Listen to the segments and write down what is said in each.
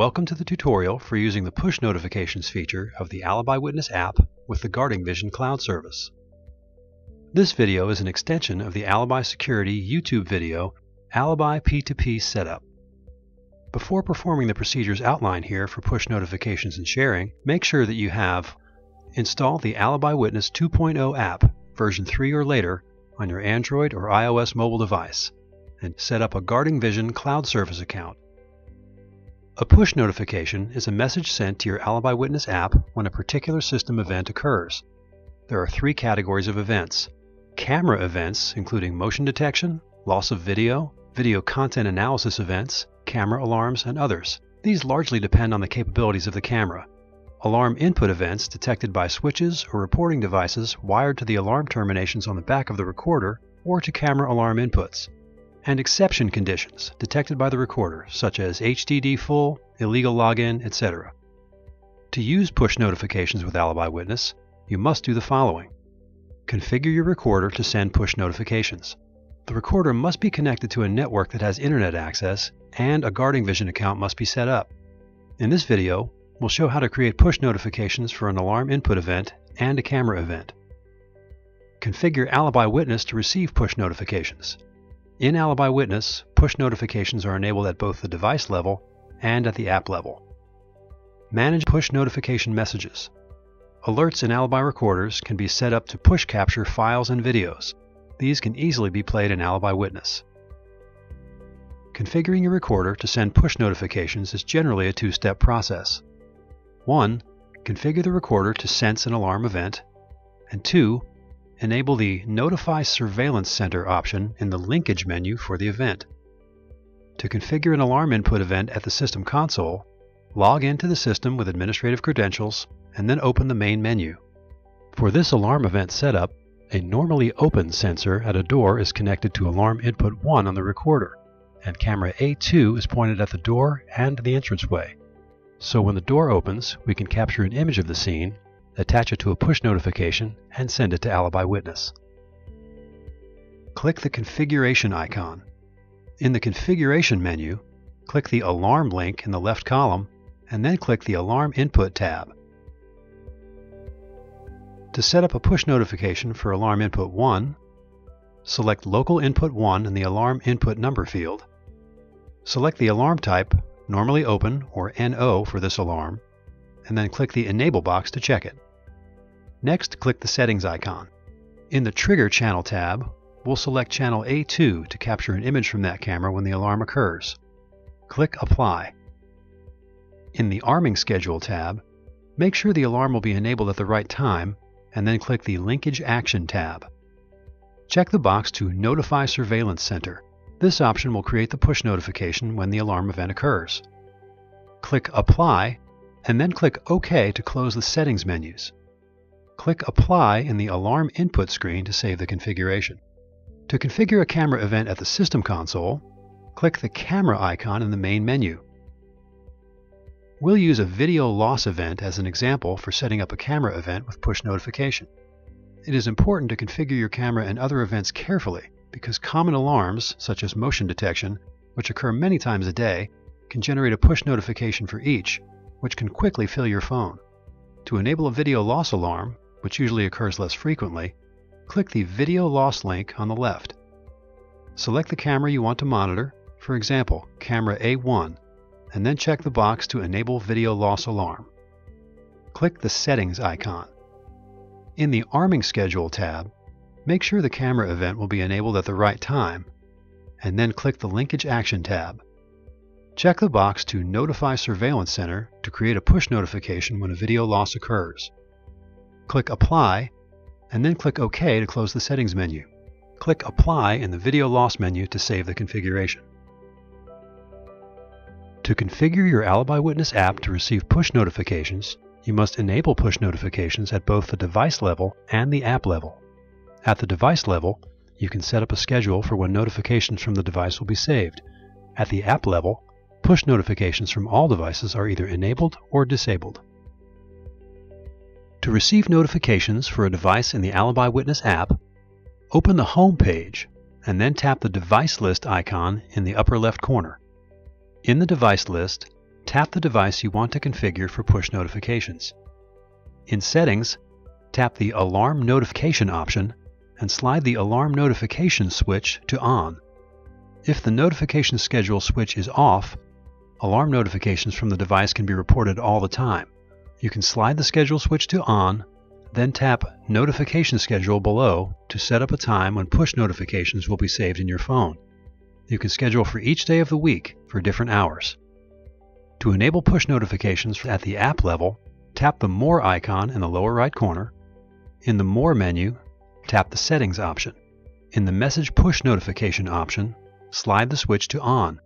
Welcome to the tutorial for using the push notifications feature of the Alibi Witness app with the Guarding Vision cloud service. This video is an extension of the Alibi Security YouTube video Alibi P2P Setup. Before performing the procedures outlined here for push notifications and sharing, make sure that you have installed the Alibi Witness 2.0 app, version 3 or later, on your Android or iOS mobile device, and set up a Guarding Vision cloud service account. A push notification is a message sent to your Alibi Witness app when a particular system event occurs. There are three categories of events. Camera events, including motion detection, loss of video, video content analysis events, camera alarms, and others. These largely depend on the capabilities of the camera. Alarm input events detected by switches or reporting devices wired to the alarm terminations on the back of the recorder or to camera alarm inputs and exception conditions detected by the recorder, such as HDD full, illegal login, etc. To use push notifications with Alibi Witness, you must do the following. Configure your recorder to send push notifications. The recorder must be connected to a network that has internet access, and a Guarding Vision account must be set up. In this video, we'll show how to create push notifications for an alarm input event and a camera event. Configure Alibi Witness to receive push notifications. In Alibi Witness, push notifications are enabled at both the device level and at the app level. Manage push notification messages. Alerts in Alibi recorders can be set up to push capture files and videos. These can easily be played in Alibi Witness. Configuring your recorder to send push notifications is generally a two-step process. 1. Configure the recorder to sense an alarm event, and 2 enable the Notify Surveillance Center option in the Linkage menu for the event. To configure an alarm input event at the system console, log into the system with administrative credentials and then open the main menu. For this alarm event setup, a normally open sensor at a door is connected to alarm input 1 on the recorder, and camera A2 is pointed at the door and the entranceway. So when the door opens, we can capture an image of the scene attach it to a push notification, and send it to Alibi Witness. Click the Configuration icon. In the Configuration menu, click the Alarm link in the left column, and then click the Alarm Input tab. To set up a push notification for Alarm Input 1, select Local Input 1 in the Alarm Input Number field. Select the alarm type, normally open or NO for this alarm, and then click the Enable box to check it. Next, click the Settings icon. In the Trigger Channel tab, we'll select channel A2 to capture an image from that camera when the alarm occurs. Click Apply. In the Arming Schedule tab, make sure the alarm will be enabled at the right time, and then click the Linkage Action tab. Check the box to Notify Surveillance Center. This option will create the push notification when the alarm event occurs. Click Apply and then click OK to close the settings menus. Click Apply in the Alarm Input screen to save the configuration. To configure a camera event at the System console, click the Camera icon in the main menu. We'll use a video loss event as an example for setting up a camera event with push notification. It is important to configure your camera and other events carefully because common alarms, such as motion detection, which occur many times a day, can generate a push notification for each, which can quickly fill your phone. To enable a video loss alarm, which usually occurs less frequently, click the Video Loss link on the left. Select the camera you want to monitor, for example, camera A1, and then check the box to enable Video Loss Alarm. Click the Settings icon. In the Arming Schedule tab, make sure the camera event will be enabled at the right time, and then click the Linkage Action tab. Check the box to Notify Surveillance Center to create a push notification when a video loss occurs. Click Apply, and then click OK to close the Settings menu. Click Apply in the Video Loss menu to save the configuration. To configure your Alibi Witness app to receive push notifications, you must enable push notifications at both the device level and the app level. At the device level, you can set up a schedule for when notifications from the device will be saved. At the app level, push notifications from all devices are either enabled or disabled. To receive notifications for a device in the Alibi Witness app, open the Home page and then tap the Device List icon in the upper left corner. In the device list, tap the device you want to configure for push notifications. In Settings, tap the Alarm Notification option and slide the Alarm Notification switch to On. If the notification schedule switch is off, alarm notifications from the device can be reported all the time. You can slide the schedule switch to On, then tap Notification Schedule below to set up a time when push notifications will be saved in your phone. You can schedule for each day of the week for different hours. To enable push notifications at the app level, tap the More icon in the lower right corner. In the More menu, tap the Settings option. In the Message Push Notification option, slide the switch to On.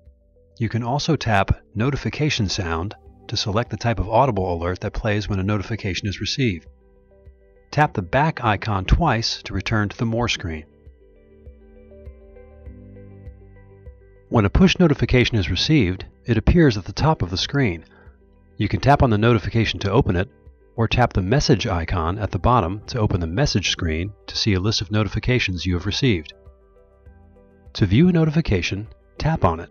You can also tap Notification Sound to select the type of audible alert that plays when a notification is received. Tap the back icon twice to return to the More screen. When a push notification is received, it appears at the top of the screen. You can tap on the notification to open it, or tap the message icon at the bottom to open the message screen to see a list of notifications you have received. To view a notification, tap on it.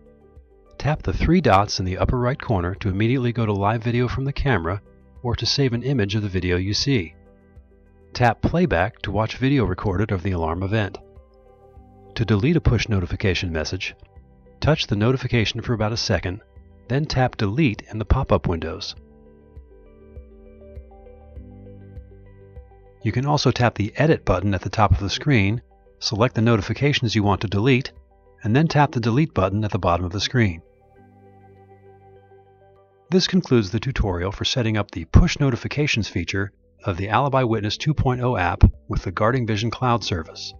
Tap the three dots in the upper right corner to immediately go to live video from the camera or to save an image of the video you see. Tap playback to watch video recorded of the alarm event. To delete a push notification message, touch the notification for about a second, then tap delete in the pop-up windows. You can also tap the Edit button at the top of the screen, select the notifications you want to delete, and then tap the Delete button at the bottom of the screen. This concludes the tutorial for setting up the Push Notifications feature of the Alibi Witness 2.0 app with the Guarding Vision Cloud service.